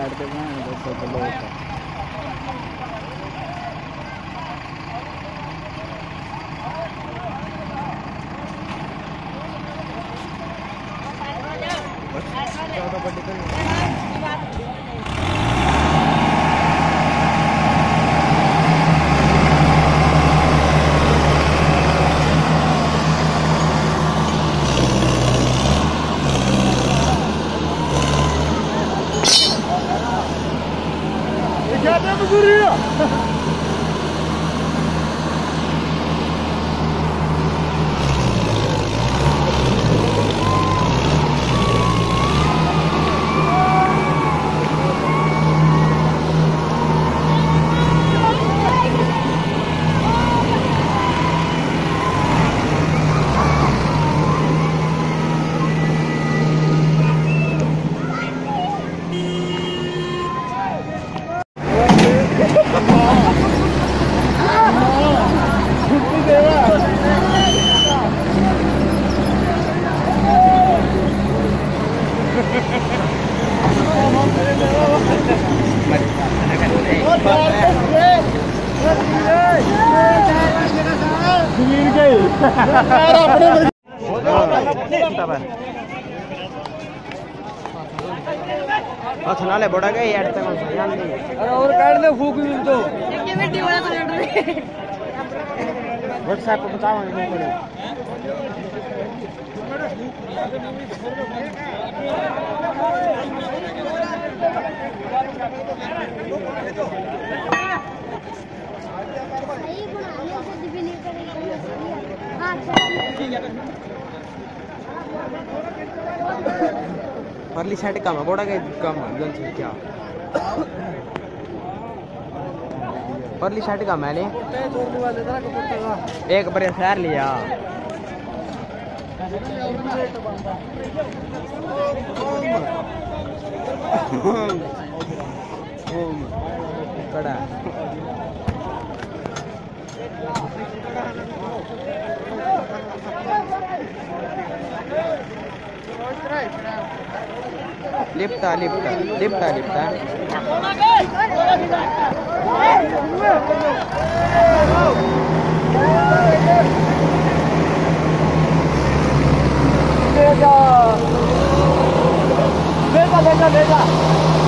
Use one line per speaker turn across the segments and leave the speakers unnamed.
Side पे मैं तो सब लोग Cadê o guria?
ले बड़ा गए यार तक अरे और
काट दे फूक भी तो ये बेटी वाला तो लड़
व्हाट्सएप को बताओ मैं बोले परली साइड कम है बड़ा गए कम है गन से क्या परली साइड कम है ले एक बार सैर लिया ఇక్కడ లిప్తా లిప్తా లిప్తా లిప్తా 别走别走别走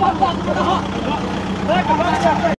放放快大哥来赶快